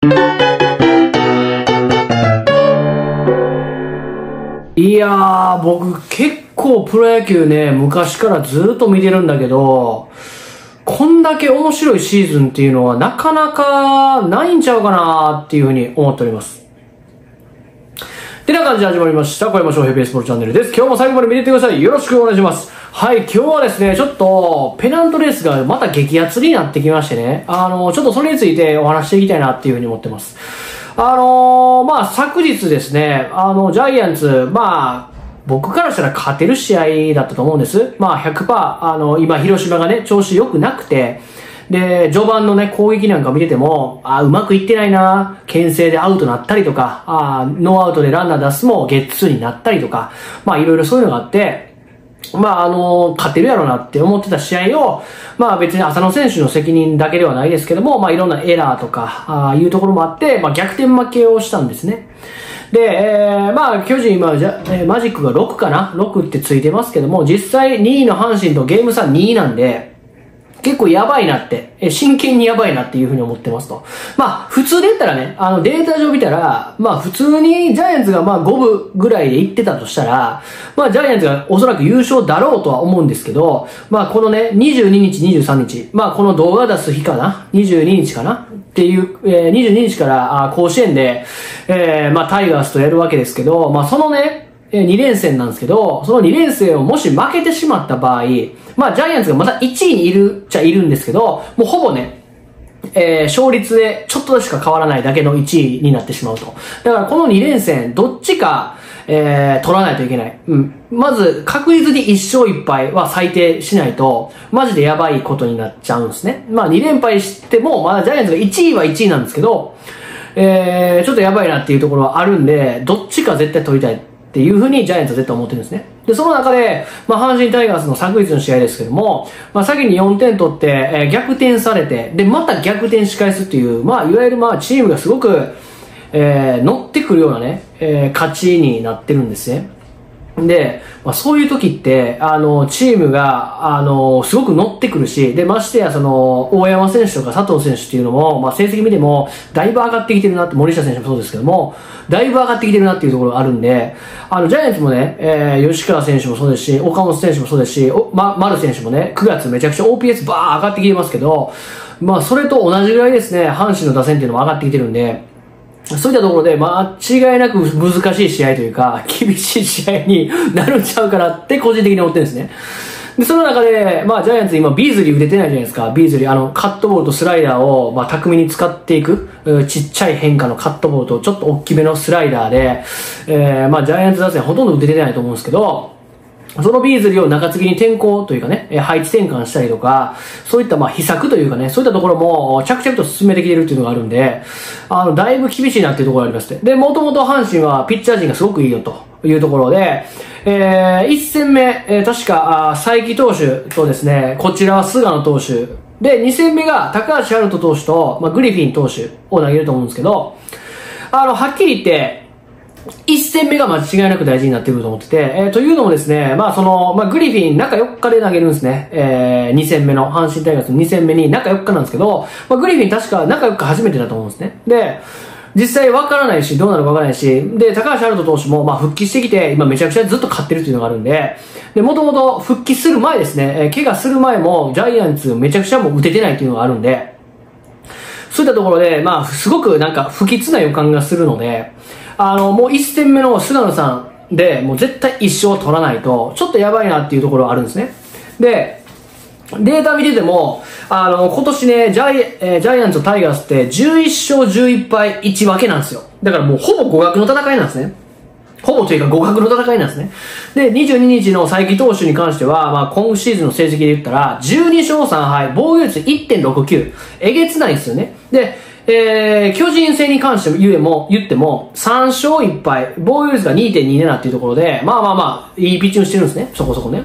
いやー、僕結構プロ野球ね、昔からずっと見てるんだけど、こんだけ面白いシーズンっていうのはなかなかないんちゃうかなっていうふうに思っております。てな感じで始まりました。小山翔平ベースボールチャンネルです。今日も最後まで見ててください。よろしくお願いします。はい、今日はですね、ちょっと、ペナントレースがまた激アツになってきましてね、あの、ちょっとそれについてお話していきたいなっていうふうに思ってます。あのー、まあ、昨日ですね、あの、ジャイアンツ、まあ、僕からしたら勝てる試合だったと思うんです。まあ100%、あの、今広島がね、調子良くなくて、で、序盤のね、攻撃なんか見てても、あ、うまくいってないな、牽制でアウトなったりとか、あ、ノーアウトでランナー出すもゲッツーになったりとか、まあいろいろそういうのがあって、まあ、あの、勝てるやろうなって思ってた試合を、まあ別に浅野選手の責任だけではないですけども、まあいろんなエラーとか、ああいうところもあって、まあ逆転負けをしたんですね。で、えー、まあ巨人今じゃ、えー、マジックが6かな ?6 ってついてますけども、実際2位の阪神とゲーム差2位なんで、結構やばいなって、え、真剣にやばいなっていうふうに思ってますと。まあ、普通で言ったらね、あの、データ上見たら、まあ、普通にジャイアンツがまあ、5分ぐらいで行ってたとしたら、まあ、ジャイアンツがおそらく優勝だろうとは思うんですけど、まあ、このね、22日、23日、まあ、この動画出す日かな ?22 日かな？っていう、えー、22日から、あ甲子園で、えー、まあ、タイガースとやるわけですけど、まあ、そのね、え2連戦なんですけど、その2連戦をもし負けてしまった場合、まあジャイアンツがまた1位にいるっちゃいるんですけど、もうほぼね、えー、勝率でちょっとしか変わらないだけの1位になってしまうと。だからこの2連戦、どっちか、えー、取らないといけない。うん。まず、確実に1勝1敗は最低しないと、マジでやばいことになっちゃうんですね。まあ2連敗しても、まだジャイアンツが1位は1位なんですけど、えー、ちょっとやばいなっていうところはあるんで、どっちか絶対取りたい。っていうふうにジャイアンツは絶対思ってるんですね。で、その中で、まあ、阪神タイガースの昨日の試合ですけども、まあ、先に4点取って、えー、逆転されて、で、また逆転し返すっていう、まあ、いわゆるまあ、チームがすごく、えー、乗ってくるようなね、えー、勝ちになってるんですね。で、まあ、そういう時って、あの、チームが、あの、すごく乗ってくるし、で、ましてや、その、大山選手とか佐藤選手っていうのも、まあ、成績見ても、だいぶ上がってきてるなって、森下選手もそうですけども、だいぶ上がってきてるなっていうところがあるんで、あの、ジャイアンツもね、えー、吉川選手もそうですし、岡本選手もそうですし、おま、丸選手もね、9月めちゃくちゃ OPS バー上がってきてますけど、まあ、それと同じぐらいですね、阪神の打線っていうのも上がってきてるんで、そういったところで、間違いなく難しい試合というか、厳しい試合になるんちゃうかなって個人的に思ってるんですね。で、その中で、まあ、ジャイアンツ今、ビーズリー打ててないじゃないですか。ビーズリー、あの、カットボールとスライダーを、まあ、巧みに使っていく、ちっちゃい変化のカットボールと、ちょっと大きめのスライダーで、えー、まあ、ジャイアンツ打線ほとんど打ててないと思うんですけど、そのビーズリーを中継ぎに転向というかね、配置転換したりとか、そういったまあ秘策というかね、そういったところも着々と進めてきてるっていうのがあるんで、あの、だいぶ厳しいなっていうところがありまして。で、もともと阪神はピッチャー陣がすごくいいよというところで、えー、1戦目、えー、確か、あ佐伯投手とですね、こちらは菅野投手。で、2戦目が高橋遥人投手と、まあ、グリフィン投手を投げると思うんですけど、あの、はっきり言って、一戦目が間違いなく大事になってくると思ってて、えー、というのもですね、まあその、まあグリフィン中4日で投げるんですね。えー、2戦目の、阪神タイガースの2戦目に中4日なんですけど、まあグリフィン確か中4日初めてだと思うんですね。で、実際わからないし、どうなるかわからないし、で、高橋遥人投手も、まあ復帰してきて、今めちゃくちゃずっと勝ってるっていうのがあるんで、で、もともと復帰する前ですね、えー、怪我する前も、ジャイアンツめちゃくちゃもう打ててないっていうのがあるんで、そういったところで、まあ、すごくなんか不吉な予感がするので、あの、もう1戦目の菅野さんで、もう絶対一勝取らないと、ちょっとやばいなっていうところはあるんですね。で、データ見てても、あの、今年ね、ジャイ、えー、ジャイアンツとタイガースって11勝11敗1分けなんですよ。だからもうほぼ互角の戦いなんですね。ほぼというか互角の戦いなんですね。で、22日の佐伯投手に関しては、まあ今シーズンの成績で言ったら、12勝3敗、防御率1.69。えげつないですよね。で、えー、巨人戦に関して言えも、言っても、3勝1敗、防御率が2.27っていうところで、まあまあまあ、いいピッチングしてるんですね。そこそこね。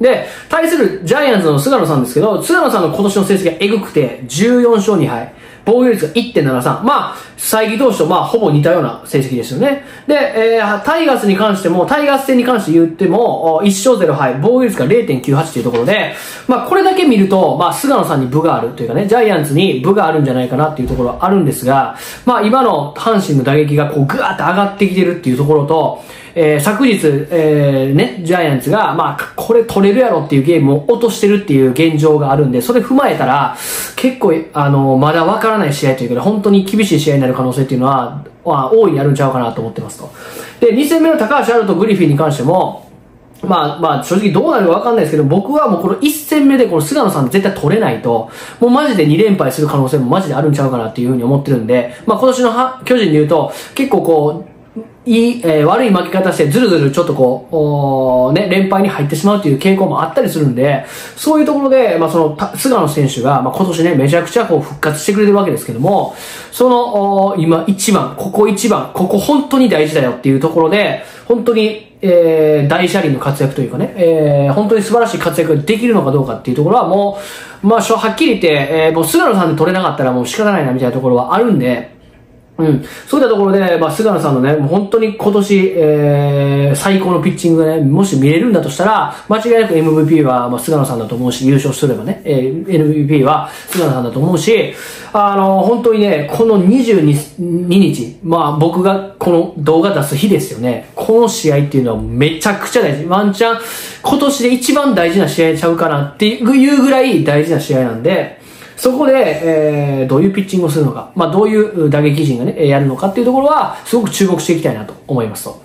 で、対するジャイアンツの菅野さんですけど、菅野さんの今年の成績がエグくて、14勝2敗。防御率が1.73。まあ、最義投手とまあ、ほぼ似たような成績ですよね。で、えー、タイガースに関しても、タイガース戦に関して言っても、1勝0敗、防御率が0.98というところで、まあ、これだけ見ると、まあ、菅野さんに部があるというかね、ジャイアンツに部があるんじゃないかなっていうところはあるんですが、まあ、今の阪神の打撃がこう、ぐーっと上がってきてるっていうところと、えー、昨日、えー、ね、ジャイアンツが、まあ、これ取れるやろっていうゲームを落としてるっていう現状があるんで、それ踏まえたら、結構、あの、まだわからない試合というか、本当に厳しい試合になる可能性っていうのは、まあ、大いにあるんちゃうかなと思ってますと。で、2戦目の高橋アルとグリフィンに関しても、まあまあ正直どうなるかわかんないですけど、僕はもうこの1戦目でこの菅野さん絶対取れないと、もうマジで2連敗する可能性もマジであるんちゃうかなっていうふうに思ってるんで、まあ今年の巨人で言うと、結構こう、いい、えー、悪い負け方してずるずるちょっとこう、おね、連敗に入ってしまうという傾向もあったりするんで、そういうところで、まあその、菅野選手が、まあ今年ね、めちゃくちゃこう復活してくれてるわけですけども、その、お今一番、ここ一番、ここ本当に大事だよっていうところで、本当に、えー、大車輪の活躍というかね、えー、本当に素晴らしい活躍ができるのかどうかっていうところはもう、まあ、はっきり言って、えー、もう菅野さんで取れなかったらもう仕方ないなみたいなところはあるんで、うん。そういったところで、まあ、菅野さんのね、もう本当に今年、えー、最高のピッチングがね、もし見れるんだとしたら、間違いなく MVP は、まあ、菅野さんだと思うし、優勝すればね、えー、MVP は菅野さんだと思うし、あの、本当にね、この22日、まあ、僕がこの動画出す日ですよね。この試合っていうのはめちゃくちゃ大事。ワンチャン、今年で一番大事な試合ちゃうかなっていうぐらい大事な試合なんで、そこで、えー、どういうピッチングをするのか、まあ、どういう打撃陣がね、やるのかっていうところは、すごく注目していきたいなと思いますと。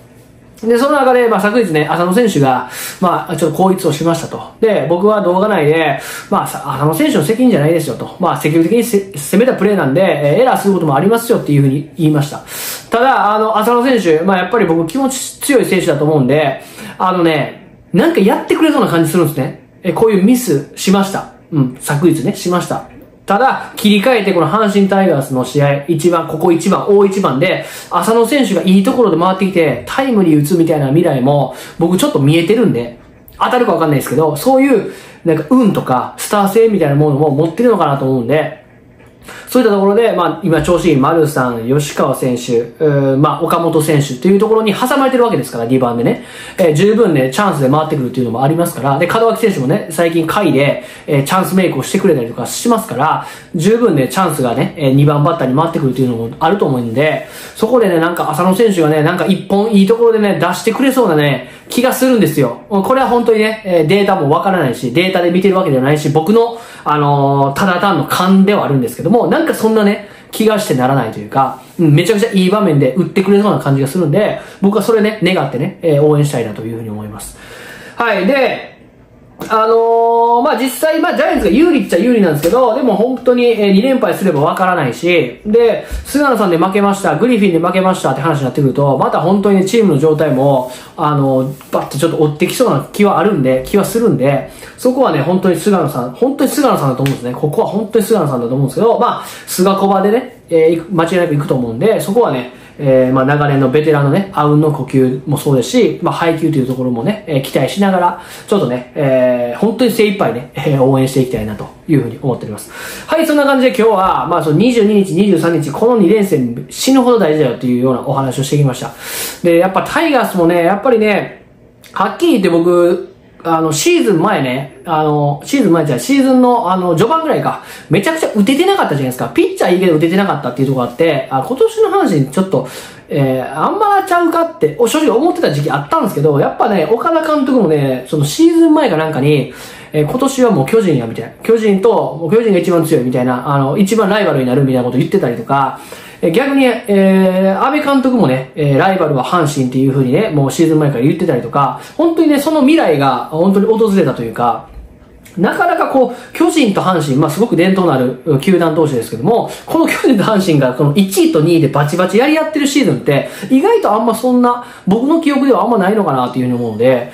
で、その中で、まあ、昨日ね、浅野選手が、まあ、ちょっと高一をしましたと。で、僕は動画内で、まあ、浅野選手の責任じゃないですよと。まあ、積極的に攻めたプレーなんで、えー、エラーすることもありますよっていうふうに言いました。ただ、あの、浅野選手、まあ、やっぱり僕気持ち強い選手だと思うんで、あのね、なんかやってくれそうな感じするんですね。え、こういうミスしました。うん、昨日ね、しました。ただ、切り替えてこの阪神タイガースの試合、一番、ここ一番、大一番で、浅野選手がいいところで回ってきて、タイムリー打つみたいな未来も、僕ちょっと見えてるんで、当たるかわかんないですけど、そういう、なんか運とか、スター性みたいなものも持ってるのかなと思うんで、そういったところで、まあ、今調子いい丸さん、吉川選手、まあ、岡本選手っていうところに挟まれてるわけですから、2番でね。えー、十分ね、チャンスで回ってくるっていうのもありますから、で、門脇選手もね、最近回で、えー、チャンスメイクをしてくれたりとかしますから、十分ね、チャンスがね、えー、2番バッターに回ってくるっていうのもあると思うんで、そこでね、なんか浅野選手がね、なんか一本いいところでね、出してくれそうなね、気がするんですよ。これは本当にね、データもわからないし、データで見てるわけではないし、僕の、あのー、ただ単の勘ではあるんですけども、なんかそんなね、気がしてならないというか、うん、めちゃくちゃいい場面で売ってくれそうな感じがするんで、僕はそれね、願ってね、えー、応援したいなというふうに思います。はい。で、あのー、まあ、実際、まあ、ジャイアンツが有利っちゃ有利なんですけど、でも本当に、2連敗すればわからないし、で、菅野さんで負けました、グリフィンで負けましたって話になってくると、また本当にチームの状態も、あのー、バッとちょっと追ってきそうな気はあるんで、気はするんで、そこはね、本当に菅野さん、本当に菅野さんだと思うんですね。ここは本当に菅野さんだと思うんですけど、まあ、菅小場でね、えー、間違いなく行くと思うんで、そこはね、えー、まあ、長年のベテランのね、あうんの呼吸もそうですし、まあ、配球というところもね、えー、期待しながら、ちょっとね、えー、本当に精一杯ね、えー、応援していきたいなというふうに思っております。はい、そんな感じで今日は、まあ、その22日、23日、この2連戦死ぬほど大事だよっていうようなお話をしてきました。で、やっぱタイガースもね、やっぱりね、はっきり言って僕、あの、シーズン前ね、あの、シーズン前じゃシーズンの、あの、序盤ぐらいか、めちゃくちゃ打ててなかったじゃないですか。ピッチャーいいけど打ててなかったっていうところがあって、あ、今年の話にちょっと、えー、あんまちゃうかって、正直思ってた時期あったんですけど、やっぱね、岡田監督もね、そのシーズン前かなんかに、えー、今年はもう巨人や、みたいな。巨人と、もう巨人が一番強いみたいな、あの、一番ライバルになるみたいなこと言ってたりとか、逆に、えー、安倍監督もね、えー、ライバルは阪神っていう風にね、もうシーズン前から言ってたりとか、本当にね、その未来が本当に訪れたというか、なかなかこう、巨人と阪神、まあすごく伝統のある球団同士ですけども、この巨人と阪神がこの1位と2位でバチバチやり合ってるシーズンって、意外とあんまそんな、僕の記憶ではあんまないのかなっていうふうに思うので、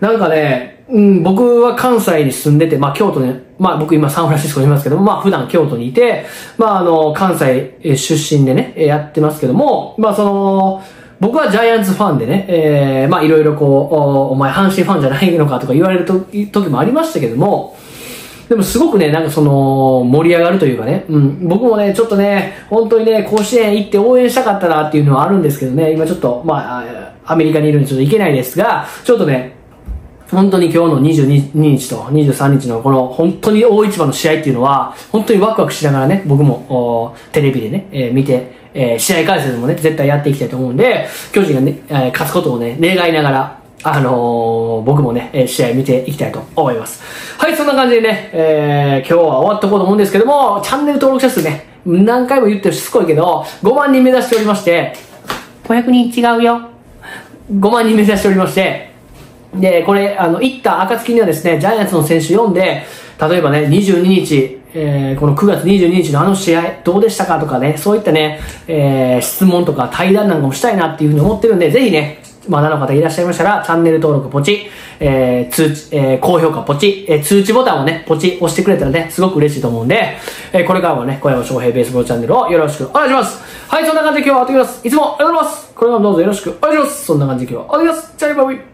なんかね、うん、僕は関西に住んでて、まあ京都ね、まあ僕今サンフランシスコにいますけども、まあ普段京都にいて、まああの、関西出身でね、やってますけども、まあその、僕はジャイアンツファンでね、えー、まあいろいろこうお、お前阪神ファンじゃないのかとか言われる時もありましたけども、でもすごくね、なんかその、盛り上がるというかね、うん、僕もね、ちょっとね、本当にね、甲子園行って応援したかったなっていうのはあるんですけどね、今ちょっと、まあ、アメリカにいるんでちょっと行けないですが、ちょっとね、本当に今日の22日と23日のこの本当に大一番の試合っていうのは、本当にワクワクしながらね、僕もテレビでね、えー、見て、えー、試合解説もね、絶対やっていきたいと思うんで、巨人がね、えー、勝つことをね、願いながら、あのー、僕もね、え試合見ていきたいと思います。はい、そんな感じでね、えー、今日は終わっておこうと思うんですけども、チャンネル登録者数ね、何回も言ってるしつこいけど、5万人目指しておりまして、500人違うよ。5万人目指しておりまして、で、これ、あの、行った暁にはですね、ジャイアンツの選手読んで、例えばね、22日、えー、この9月22日のあの試合、どうでしたか？とかね、そういったね、えー、質問とか対談なんかもしたいなっていうふうに思ってるんで、ぜひね、まだの方いらっしゃいましたら、チャンネル登録ポチ、えー、通知、えー、高評価ポチ、えー、通知ボタンをね、ポチ押してくれたらね、すごく嬉しいと思うんで、えー、これからもね、小山翔平ベースボールチャンネルをよろしくお願いします。はい、そんな感じで今日は終わってきます。いつもありがとうございます。これからもどうぞよろしくお願いします。そんな感じで今日は終わってきます。じゃあバイバイ。